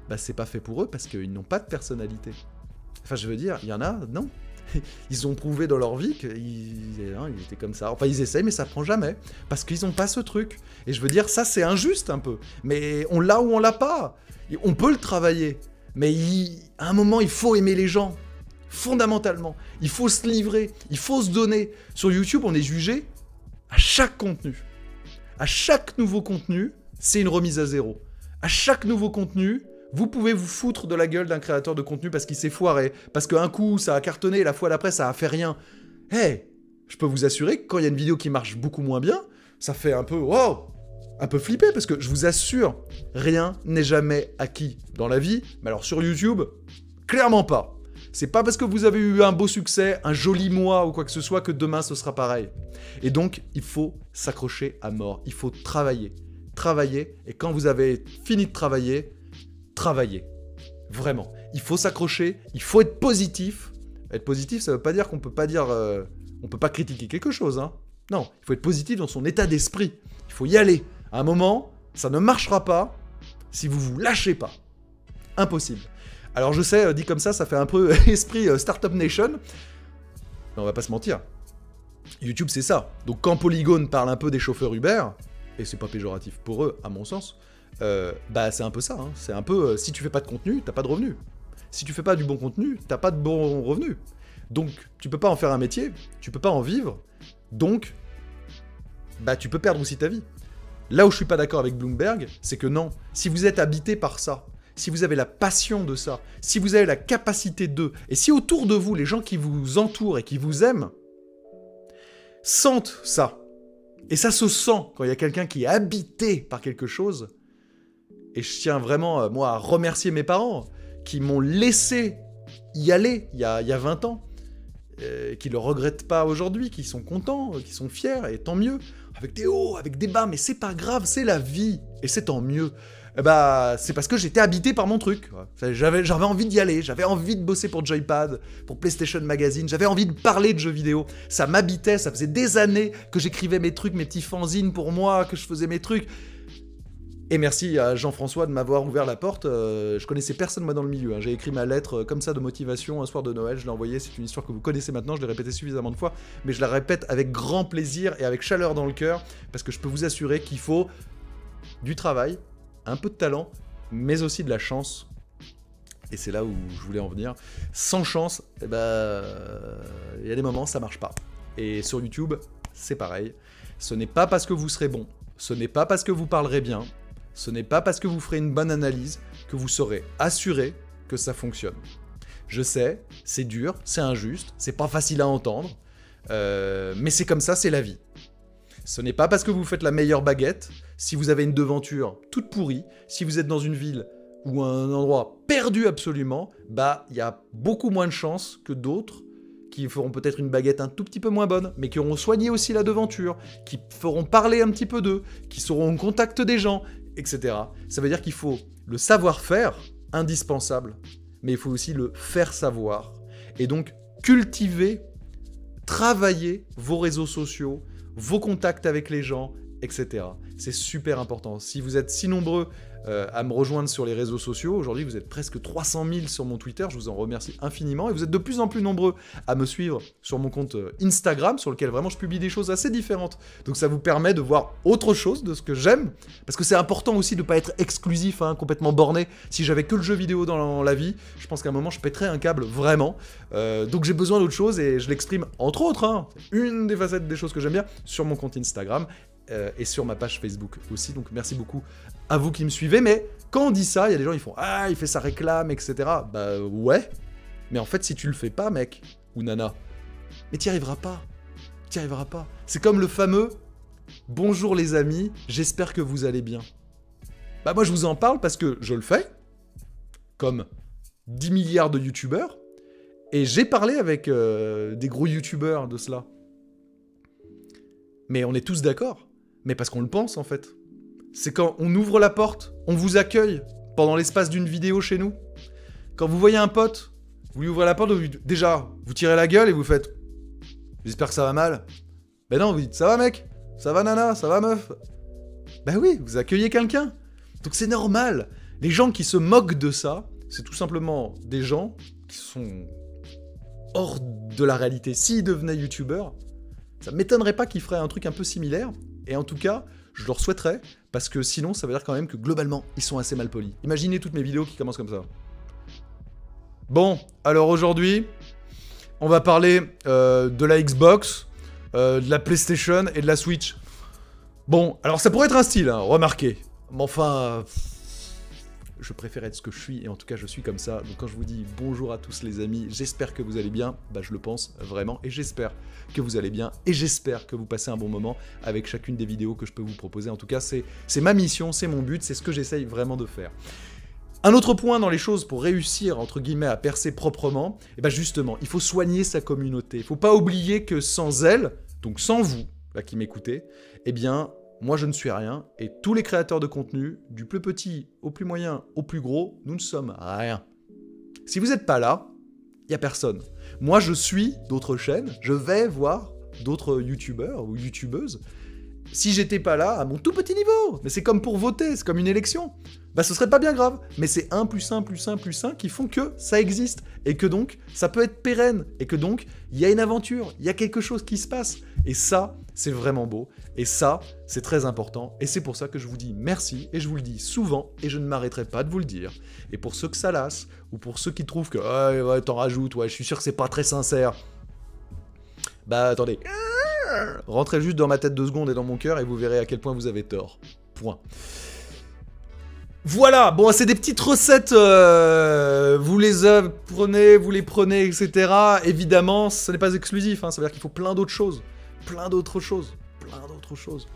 bah, c'est pas fait pour eux parce qu'ils n'ont pas de personnalité. Enfin, je veux dire, il y en a, non. Ils ont prouvé dans leur vie qu'ils hein, étaient comme ça. Enfin, ils essayent, mais ça prend jamais. Parce qu'ils n'ont pas ce truc. Et je veux dire, ça, c'est injuste un peu. Mais on l'a ou on l'a pas. Et on peut le travailler. Mais à un moment, il faut aimer les gens. Fondamentalement. Il faut se livrer. Il faut se donner. Sur YouTube, on est jugé à chaque contenu. À chaque nouveau contenu, c'est une remise à zéro. À chaque nouveau contenu, vous pouvez vous foutre de la gueule d'un créateur de contenu parce qu'il s'est foiré, parce qu'un coup ça a cartonné, la fois d'après ça a fait rien. Hé, je peux vous assurer que quand il y a une vidéo qui marche beaucoup moins bien, ça fait un peu wow. Un peu flippé parce que je vous assure, rien n'est jamais acquis dans la vie. Mais alors sur YouTube, clairement pas. C'est pas parce que vous avez eu un beau succès, un joli mois ou quoi que ce soit que demain ce sera pareil. Et donc, il faut s'accrocher à mort. Il faut travailler. Travailler. Et quand vous avez fini de travailler, travailler. Vraiment. Il faut s'accrocher. Il faut être positif. Être positif, ça veut pas dire qu'on peut pas dire. euh, on peut pas critiquer quelque chose, hein. Non, il faut être positif dans son état d'esprit. Il faut y aller. À un moment, ça ne marchera pas si vous vous lâchez pas. Impossible. Alors je sais, euh, dit comme ça, ça fait un peu esprit euh, Startup Nation. Mais on va pas se mentir. YouTube, c'est ça. Donc quand Polygon parle un peu des chauffeurs Uber, et c'est pas péjoratif pour eux, à mon sens, euh, bah c'est un peu ça. hein. C'est un peu, si tu fais pas de contenu, t'as pas de revenus. Si tu fais pas du bon contenu, t'as pas de bons revenus. Donc tu peux pas en faire un métier, tu peux pas en vivre, donc bah tu peux perdre aussi ta vie. Là où je suis pas d'accord avec Bloomberg, c'est que non, si vous êtes habité par ça, si vous avez la passion de ça, si vous avez la capacité de, et si autour de vous, les gens qui vous entourent et qui vous aiment, sentent ça, et ça se sent quand il y a quelqu'un qui est habité par quelque chose, et je tiens vraiment, euh, moi, à remercier mes parents, qui m'ont laissé y aller il y a, il y a 20 ans, euh, qui le regrettent pas aujourd'hui, qui sont contents, euh, qui sont fiers, et tant mieux. Avec des hauts, avec des bas, mais c'est pas grave, c'est la vie, et c'est tant mieux. Eh bah, c'est parce que j'étais habité par mon truc. J'avais, j'avais envie d'y aller, j'avais envie de bosser pour Joypad, pour PlayStation Magazine, j'avais envie de parler de jeux vidéo. Ça m'habitait, ça faisait des années que j'écrivais mes trucs, mes petits fanzines pour moi, que je faisais mes trucs. Et merci à Jean-François de m'avoir ouvert la porte. euh, je connaissais personne moi dans le milieu. hein. J'ai écrit ma lettre euh, comme ça de motivation un soir de Noël. Je l'ai envoyée. C'est une histoire que vous connaissez maintenant. Je l'ai répétée suffisamment de fois, mais je la répète avec grand plaisir et avec chaleur dans le cœur parce que je peux vous assurer qu'il faut du travail, un peu de talent, mais aussi de la chance. Et c'est là où je voulais en venir. Sans chance, eh ben, euh, il y a des moments ça marche pas. Et sur YouTube, c'est pareil. Ce n'est pas parce que vous serez bon, ce n'est pas parce que vous parlerez bien, ce n'est pas parce que vous ferez une bonne analyse que vous serez assuré que ça fonctionne. Je sais, c'est dur, c'est injuste, c'est pas facile à entendre, euh, mais c'est comme ça, c'est la vie. Ce n'est pas parce que vous faites la meilleure baguette, si vous avez une devanture toute pourrie, si vous êtes dans une ville ou un endroit perdu absolument, bah il y a beaucoup moins de chances que d'autres qui feront peut-être une baguette un tout petit peu moins bonne, mais qui auront soigné aussi la devanture, qui feront parler un petit peu d'eux, qui seront au contact des gens, etc. Ça veut dire qu'il faut le savoir-faire, indispensable, mais il faut aussi le faire savoir. Et donc cultiver, travailler vos réseaux sociaux, vos contacts avec les gens, etc. C'est super important. Si vous êtes si nombreux euh, à me rejoindre sur les réseaux sociaux, aujourd'hui vous êtes presque 300 000 sur mon Twitter, je vous en remercie infiniment, et vous êtes de plus en plus nombreux à me suivre sur mon compte euh, Instagram, sur lequel vraiment je publie des choses assez différentes. Donc ça vous permet de voir autre chose de ce que j'aime, parce que c'est important aussi de ne pas être exclusif, hein, complètement borné. Si j'avais que le jeu vidéo dans la vie, je pense qu'à un moment je pèterais un câble, vraiment. Euh, donc j'ai besoin d'autre chose, et je l'exprime entre autres, hein, une des facettes des choses que j'aime bien, sur mon compte Instagram. Euh, et sur ma page Facebook aussi, donc merci beaucoup à vous qui me suivez, mais quand on dit ça, il y a des gens qui font Ah, il fait sa réclame, etc. Bah ouais, mais en fait, si tu le fais pas, mec, ou nana, mais t'y arriveras pas. T'y arriveras pas. C'est comme le fameux Bonjour les amis, j'espère que vous allez bien. Bah moi je vous en parle parce que je le fais, comme 10 milliards de youtubeurs, et j'ai parlé avec euh, des gros youtubeurs de cela. Mais on est tous d'accord, mais parce qu'on le pense en fait c'est quand on ouvre la porte, on vous accueille pendant l'espace d'une vidéo chez nous. Quand vous voyez un pote, vous lui ouvrez la porte, vous, déjà, vous tirez la gueule et vous faites J'espère que ça va mal. Ben non, vous dites Ça va mec? Ça va nana? Ça va meuf? Ben oui, vous accueillez quelqu'un. Donc c'est normal. Les gens qui se moquent de ça, c'est tout simplement des gens qui sont hors de la réalité. S'ils devenaient youtubeurs, ça m'étonnerait pas qu'ils feraient un truc un peu similaire. Et en tout cas, je leur souhaiterais, parce que sinon, ça veut dire quand même que globalement, ils sont assez mal polis. Imaginez toutes mes vidéos qui commencent comme ça. Bon, alors aujourd'hui, on va parler euh, de la Xbox, euh, de la PlayStation et de la Switch. Bon, alors ça pourrait être un style, hein, remarquez. Mais enfin, je préfère être ce que je suis, et en tout cas je suis comme ça. Donc quand je vous dis bonjour à tous les amis, j'espère que vous allez bien, bah je le pense vraiment, et j'espère que vous allez bien, et j'espère que vous passez un bon moment avec chacune des vidéos que je peux vous proposer. En tout cas c'est ma mission, c'est mon but, c'est ce que j'essaye vraiment de faire. Un autre point dans les choses pour réussir, entre guillemets, à percer proprement, et eh ben justement, il faut soigner sa communauté. Il faut pas oublier que sans elle, donc sans vous, qui m'écoutez, eh bien, moi je ne suis rien, et tous les créateurs de contenu, du plus petit au plus moyen au plus gros, nous ne sommes rien. Si vous n'êtes pas là, il y a personne. Moi je suis d'autres chaînes, je vais voir d'autres youtubeurs ou youtubeuses. Si j'étais pas là, à mon tout petit niveau, mais c'est comme pour voter, c'est comme une élection bah ce serait pas bien grave. Mais c'est 1 plus 1 plus 1 plus 1 qui font que ça existe. Et que donc, ça peut être pérenne. Et que donc, il y a une aventure, il y a quelque chose qui se passe. Et ça, c'est vraiment beau. Et ça, c'est très important. Et c'est pour ça que je vous dis merci. Et je vous le dis souvent. Et je ne m'arrêterai pas de vous le dire. Et pour ceux que ça lasse, ou pour ceux qui trouvent que, ouais, t'en rajoutes, ouais, je suis sûr que c'est pas très sincère. Bah attendez. Rentrez juste dans ma tête deux secondes et dans mon cœur et vous verrez à quel point vous avez tort. Point. Voilà, bon, c'est des petites recettes, euh, vous les prenez, vous les prenez, etc. Évidemment, ce n'est pas exclusif, hein, ça veut dire qu'il faut plein d'autres choses, plein d'autres choses, plein d'autres choses.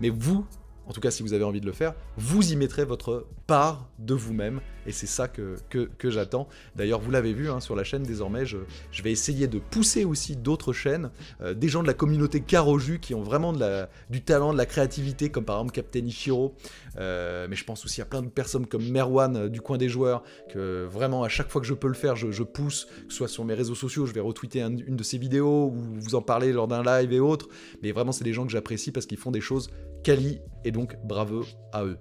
Mais vous, en tout cas si vous avez envie de le faire, vous y mettrez votre part de vous-même, et c'est ça que, que, j'attends. D'ailleurs, vous l'avez vu hein, sur la chaîne, désormais, je, je, vais essayer de pousser aussi d'autres chaînes, euh, des gens de la communauté Caroju qui ont vraiment du talent, de la créativité, comme par exemple Captain Ichiro, euh, mais je pense aussi à plein de personnes comme Merwan euh, du coin des joueurs, que vraiment à chaque fois que je peux le faire, je, pousse, que ce soit sur mes réseaux sociaux, je vais retweeter une de ces vidéos, ou vous en parler lors d'un live et autres, mais vraiment c'est des gens que j'apprécie parce qu'ils font des choses quali, et donc bravo à eux.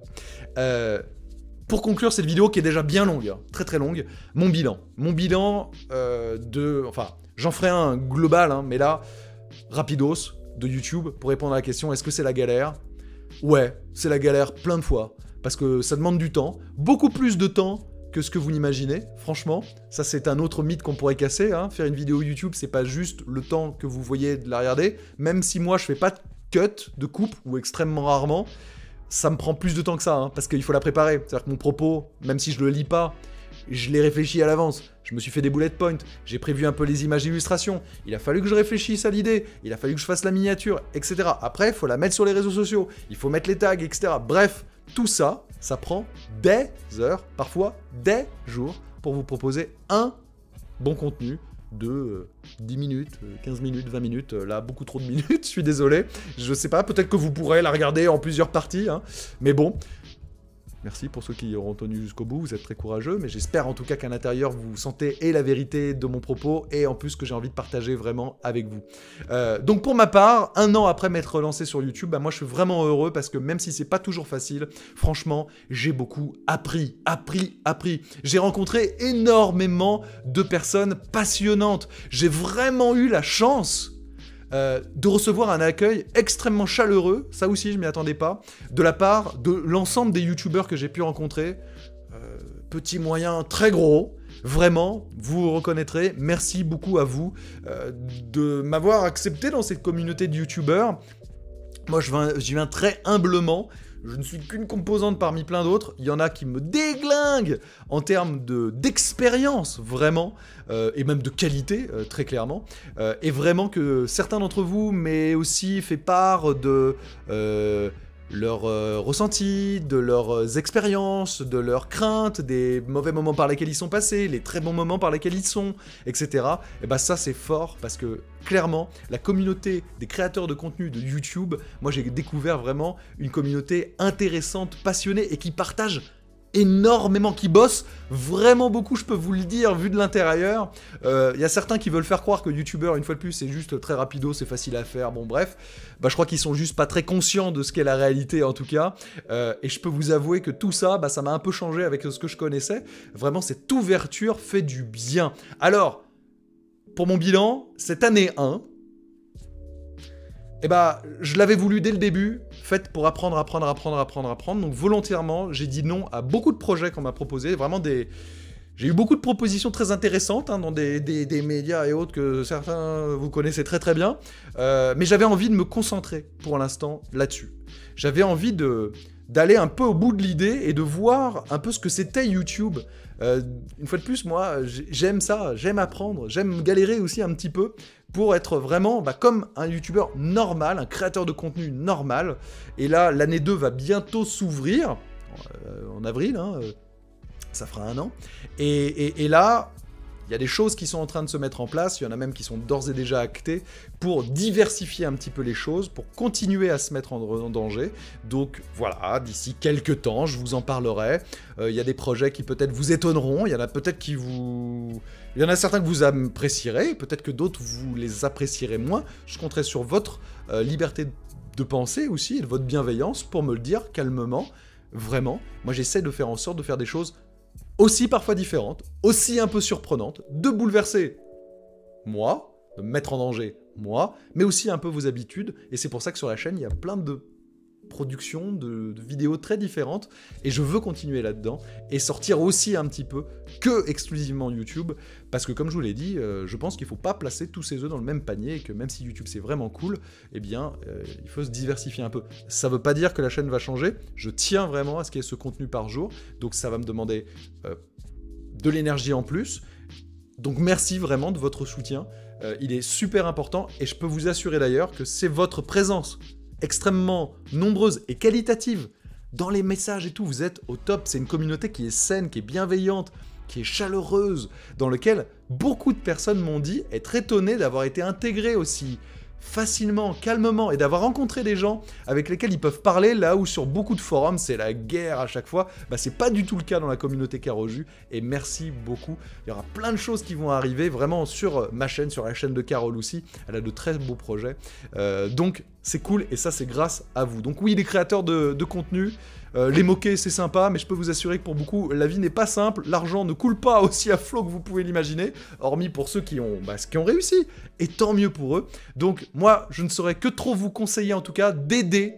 Pour conclure cette vidéo qui est déjà bien longue, très très longue, mon bilan. Mon bilan euh, de... Enfin, j'en ferai un global, hein, mais là, rapidos, de YouTube, pour répondre à la question, est-ce que c'est la galère? Ouais, c'est la galère plein de fois, parce que ça demande du temps, beaucoup plus de temps que ce que vous n'imaginez, franchement. Ça, c'est un autre mythe qu'on pourrait casser. Hein. Faire une vidéo YouTube, c'est pas juste le temps que vous voyez de la regarder. Même si moi, je fais pas de cut, de coupe, ou extrêmement rarement, ça me prend plus de temps que ça, hein, parce qu'il faut la préparer. C'est-à-dire que mon propos, même si je le lis pas, je l'ai réfléchi à l'avance. Je me suis fait des bullet points, j'ai prévu un peu les images d'illustration. Il a fallu que je réfléchisse à l'idée, il a fallu que je fasse la miniature, etc. Après, il faut la mettre sur les réseaux sociaux, il faut mettre les tags, etc. Bref, tout ça, ça prend des heures, parfois des jours, pour vous proposer un bon contenu de 10 euh, minutes, 15 euh, minutes, 20 minutes, euh, là beaucoup trop de minutes, je suis désolé. Je sais pas, peut-être que vous pourrez la regarder en plusieurs parties, hein. mais bon, Merci pour ceux qui auront tenu jusqu'au bout, vous êtes très courageux, mais j'espère en tout cas qu'à l'intérieur vous sentez et la vérité de mon propos et en plus que j'ai envie de partager vraiment avec vous. Euh, donc pour ma part, un an après m'être lancé sur YouTube, bah moi je suis vraiment heureux parce que même si c'est pas toujours facile, franchement j'ai beaucoup appris, appris, appris. J'ai rencontré énormément de personnes passionnantes. J'ai vraiment eu la chance euh, de recevoir un accueil extrêmement chaleureux, ça aussi je m'y attendais pas, de la part de l'ensemble des youtubeurs que j'ai pu rencontrer, euh, petits, moyens, très gros, Vraiment, vous reconnaîtrez, merci beaucoup à vous euh, de m'avoir accepté dans cette communauté de youtubeurs. Moi, je viens très humblement. Je ne suis qu'une composante parmi plein d'autres. Il y en a qui me déglinguent en termes d'expérience, vraiment, euh, et même de qualité, euh, très clairement. Euh, et vraiment que certains d'entre vous m'aient aussi fait part de leurs euh, ressentis, de leurs expériences, de leurs craintes, des mauvais moments par lesquels ils sont passés, les très bons moments par lesquels ils sont, etc. Et bah ça c'est fort parce que clairement la communauté des créateurs de contenu de YouTube, moi j'ai découvert vraiment une communauté intéressante, passionnée et qui partage énormément, qui bossent vraiment beaucoup, je peux vous le dire, vu de l'intérieur. Il euh, y a certains qui veulent faire croire que YouTuber, une fois de plus, c'est juste très rapido, c'est facile à faire, bon bref. Bah, je crois qu'ils sont juste pas très conscients de ce qu'est la réalité en tout cas. Euh, et je peux vous avouer que tout ça, bah, ça m'a un peu changé avec ce que je connaissais. Vraiment, cette ouverture fait du bien. Alors, pour mon bilan, cette année 1, eh bah, je l'avais voulu dès le début, fait pour apprendre, apprendre, apprendre, apprendre, apprendre. Donc volontairement, j'ai dit non à beaucoup de projets qu'on m'a proposés, vraiment des... J'ai eu beaucoup de propositions très intéressantes hein, dans des, médias et autres que certains vous connaissez très très bien, euh, mais j'avais envie de me concentrer pour l'instant là-dessus. J'avais envie de, d'aller un peu au bout de l'idée et de voir un peu ce que c'était YouTube. Euh, une fois de plus, moi, j'aime ça, j'aime apprendre, j'aime galérer aussi un petit peu pour être vraiment bah, comme un YouTuber normal, un créateur de contenu normal. Et là, l'année 2 va bientôt s'ouvrir, euh, en avril, hein, euh, ça fera un an. et, et là, il y a des choses qui sont en train de se mettre en place, il y en a même qui sont d'ores et déjà actées pour diversifier un petit peu les choses, pour continuer à se mettre en, danger. Donc voilà, d'ici quelques temps, je vous en parlerai. Euh, il y a des projets qui peut-être vous étonneront, il y en a peut-être qui vous... Il y en a certains que vous apprécierez, peut-être que d'autres vous les apprécierez moins. Je compterai sur votre euh, liberté de penser aussi et de votre bienveillance pour me le dire calmement. Vraiment, moi j'essaie de faire en sorte de faire des choses aussi parfois différentes, aussi un peu surprenantes, de bouleverser moi, de me mettre en danger moi, mais aussi un peu vos habitudes. Et c'est pour ça que sur la chaîne, il y a plein de production de, vidéos très différentes et je veux continuer là-dedans et sortir aussi un petit peu que exclusivement YouTube parce que comme je vous l'ai dit, euh, je pense qu'il faut pas placer tous ses œufs dans le même panier et que même si YouTube c'est vraiment cool, eh bien euh, il faut se diversifier un peu. Ça veut pas dire que la chaîne va changer, je tiens vraiment à ce qu'il y ait ce contenu par jour, donc ça va me demander euh, de l'énergie en plus. Donc merci vraiment de votre soutien, il est super important et je peux vous assurer d'ailleurs que c'est votre présence extrêmement nombreuses et qualitatives dans les messages et tout. Vous êtes au top. C'est une communauté qui est saine, qui est bienveillante, qui est chaleureuse, dans lequel beaucoup de personnes m'ont dit être étonnées d'avoir été intégrées aussi facilement, calmement, et d'avoir rencontré des gens avec lesquels ils peuvent parler, là où sur beaucoup de forums c'est la guerre à chaque fois, bah c'est pas du tout le cas dans la communauté Caroju, et merci beaucoup. Il y aura plein de choses qui vont arriver vraiment sur ma chaîne, sur la chaîne de Carole aussi, elle a de très beaux projets, euh, donc c'est cool, et ça c'est grâce à vous. Donc oui, les créateurs de, de contenu, euh, les moquer, c'est sympa, mais je peux vous assurer que pour beaucoup, la vie n'est pas simple. L'argent ne coule pas aussi à flot que vous pouvez l'imaginer, hormis pour ceux qui ont, bah, qui ont réussi. Et tant mieux pour eux. Donc, moi, je ne saurais que trop vous conseiller, en tout cas, d'aider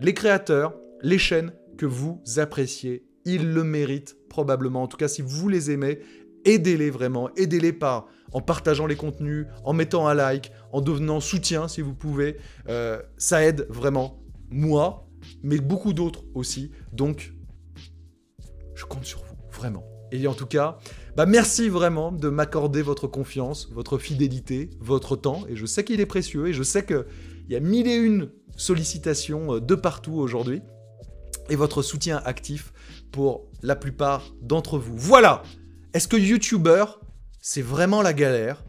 les créateurs, les chaînes que vous appréciez. Ils le méritent probablement. En tout cas, si vous les aimez, aidez-les vraiment. Aidez-les par en partageant les contenus, en mettant un like, en devenant soutien si vous pouvez. Euh, ça aide vraiment moi mais beaucoup d'autres aussi. Donc, je compte sur vous, vraiment. Et en tout cas, bah merci vraiment de m'accorder votre confiance, votre fidélité, votre temps. Et je sais qu'il est précieux et je sais qu'il y a mille et une sollicitations euh, de partout aujourd'hui. Et votre soutien actif pour la plupart d'entre vous. Voilà Est-ce que YouTuber, c'est vraiment la galère?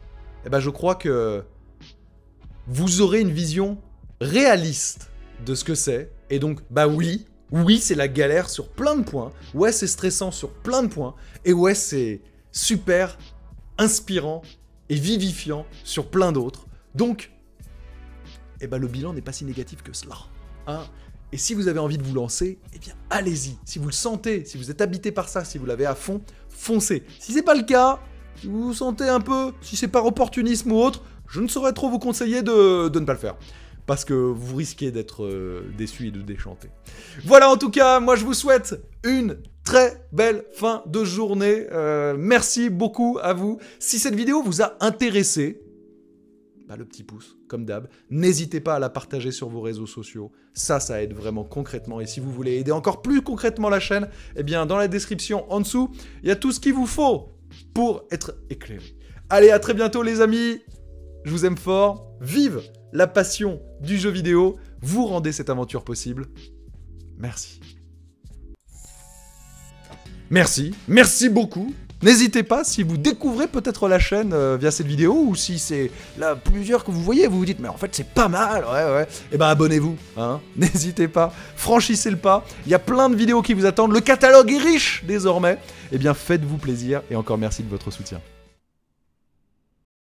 Eh ben je crois que vous aurez une vision réaliste de ce que c'est et donc, bah oui, oui, c'est la galère sur plein de points. Ouais, c'est stressant sur plein de points. Et ouais, c'est super inspirant et vivifiant sur plein d'autres. Donc, eh ben, le bilan n'est pas si négatif que cela. Hein et si vous avez envie de vous lancer, eh bien, allez-y. Si vous le sentez, si vous êtes habité par ça, si vous l'avez à fond, foncez. Si c'est pas le cas, si vous vous sentez un peu, si c'est par opportunisme ou autre, je ne saurais trop vous conseiller de, de ne pas le faire parce que vous risquez d'être euh, déçu et de déchanter. Voilà en tout cas, moi je vous souhaite une très belle fin de journée. Euh, merci beaucoup à vous. Si cette vidéo vous a intéressé, bah, le petit pouce, comme d'hab. N'hésitez pas à la partager sur vos réseaux sociaux. Ça, ça aide vraiment concrètement. Et si vous voulez aider encore plus concrètement la chaîne, eh bien, dans la description en dessous, il y a tout ce qu'il vous faut pour être éclairé. Allez, à très bientôt les amis. Je vous aime fort. Vive la passion du jeu vidéo, vous rendez cette aventure possible. Merci. Merci, merci beaucoup. N'hésitez pas, si vous découvrez peut-être la chaîne euh, via cette vidéo, ou si c'est là plusieurs que vous voyez, vous vous dites, mais en fait c'est pas mal, ouais, ouais, eh ben abonnez-vous, hein, n'hésitez pas, franchissez le pas, il y a plein de vidéos qui vous attendent, le catalogue est riche désormais, eh bien faites-vous plaisir, et encore merci de votre soutien.